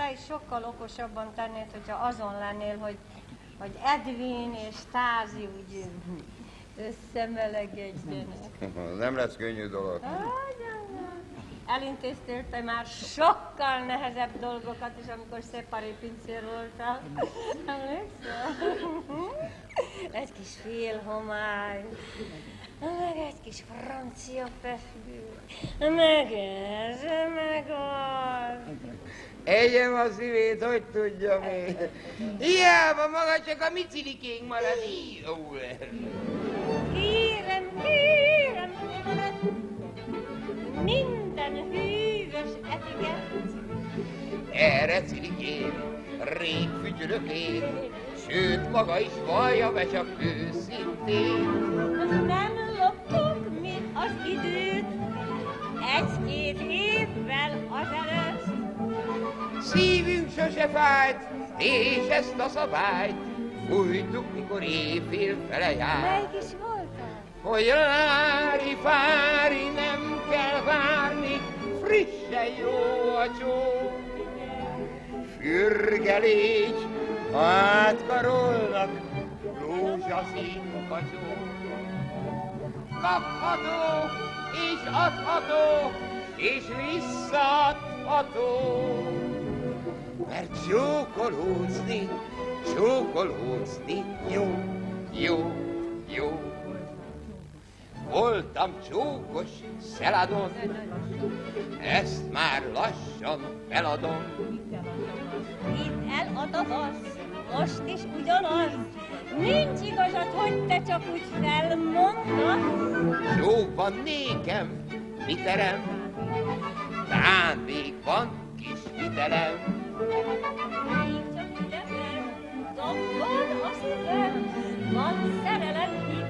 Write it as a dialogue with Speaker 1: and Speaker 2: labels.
Speaker 1: te is sokkal okosabban tennéd, hogyha azon lennél, hogy, hogy Edwin és Tázi úgy összemelegedjenek.
Speaker 2: Nem lesz könnyű dolog.
Speaker 1: Elintéztél te már sokkal nehezebb dolgokat is, amikor szeparé pincér voltál. Emlékszel? Egy kis félhomály, meg egy kis francia pefű, meg ez, meg az.
Speaker 2: Egyem a szívét, hogy tudja még. Hiába maga csak a micilikénk marad így.
Speaker 1: Kérem, kérem, minden hűvös etiket.
Speaker 2: Erre cilikém, rég fütyülök én, sőt maga is vallja be csak őszintén.
Speaker 1: Nem loptuk mi az időt, egy-két
Speaker 2: Sose fájt, és ezt a szabályt fújtuk, mikor éjfél fele jár.
Speaker 1: Melyik is voltál?
Speaker 2: Hogy lári fári nem kell várni, frissen jó a csó. Fürgelégy, átkarolnak, rózsaszín kacsó. Kapható és adható, és visszaadható. Mert csókolózni, csókolózni jó, jó, jó. Voltam csókos szeladon, ezt már lassan feladom.
Speaker 1: Itt eladasz, most is ugyanaz. Nincs igazad, hogy te csak úgy felmondod.
Speaker 2: Jó van nékem, viterem, talán még van kis vitelem.
Speaker 1: Még csak idegen, dobban a szívem, van szerelem